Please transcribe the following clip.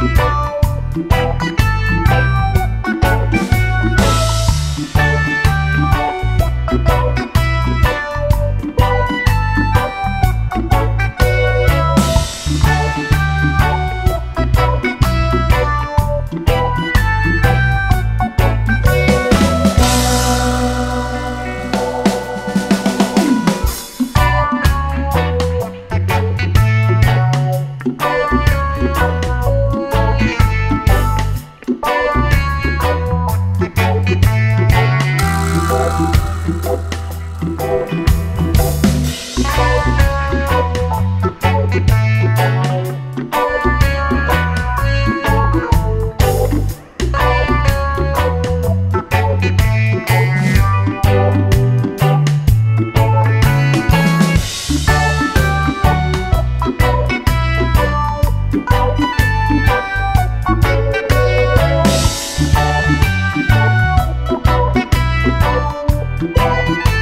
Música Música